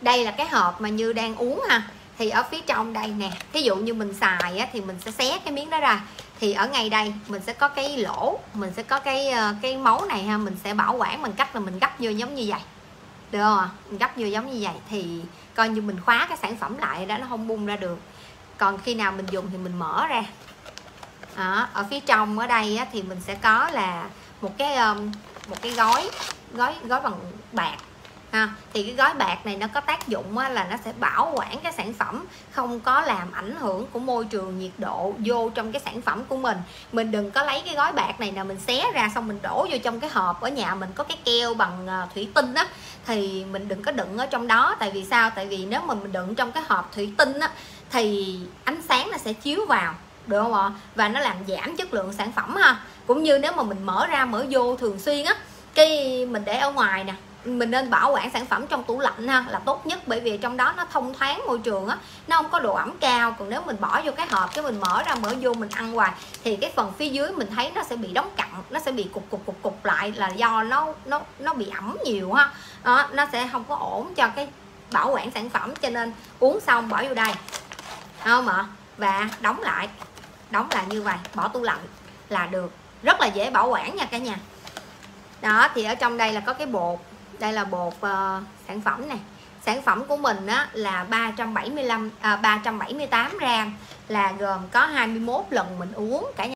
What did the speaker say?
đây là cái hộp mà như đang uống ha. Thì ở phía trong đây nè thí dụ như mình xài á, thì mình sẽ xé cái miếng đó ra. Thì ở ngay đây mình sẽ có cái lỗ mình sẽ có cái ờ, cái máu này ha mình sẽ bảo quản bằng cách là mình gấp vô giống như vậy. Được không mình gấp vô giống như vậy thì coi như mình khóa cái sản phẩm lại đó nó không bung ra được. Còn khi nào mình dùng thì mình mở ra. Đó, ở phía trong ở đây á, thì mình sẽ có là một cái một cái gói gói gói bằng bạc ha thì cái gói bạc này nó có tác dụng á, là nó sẽ bảo quản cái sản phẩm không có làm ảnh hưởng của môi trường nhiệt độ vô trong cái sản phẩm của mình. Mình đừng có lấy cái gói bạc này là mình xé ra xong mình đổ vô trong cái hộp ở nhà mình có cái keo bằng à, thủy tinh á thì mình đừng có đựng ở trong đó. Tại vì sao? Tại vì nếu mà mình đựng trong cái hộp thủy tinh á thì ánh sáng nó sẽ chiếu vào được không ạ? Và nó làm giảm chất lượng sản phẩm ha. Cũng như nếu mà mình mở ra mở vô thường xuyên á cái mình để ở ngoài nè mình nên bảo quản sản phẩm trong tủ lạnh ha là tốt nhất. Bởi vì trong đó nó thông thoáng môi trường á nó không có độ ẩm cao. Còn nếu mình bỏ vô cái hộp cái mình mở ra mở vô mình ăn hoài thì cái phần phía dưới mình thấy nó sẽ bị đóng cặn nó sẽ bị cục cục cục cục lại là do nó nó nó bị ẩm nhiều ha. Đó, nó sẽ không có ổn cho cái bảo quản sản phẩm. Cho nên uống xong bỏ vô đây. Không ạ và đóng lại đóng lại như vậy. Bỏ tủ lạnh là được. Rất là dễ bảo quản nha cả nhà. Đó thì ở trong đây là có cái bột đây là bột uh, sản phẩm này. Sản phẩm của mình á, là 375 à, 378 gram là gồm có 21 lần mình uống cả nhà.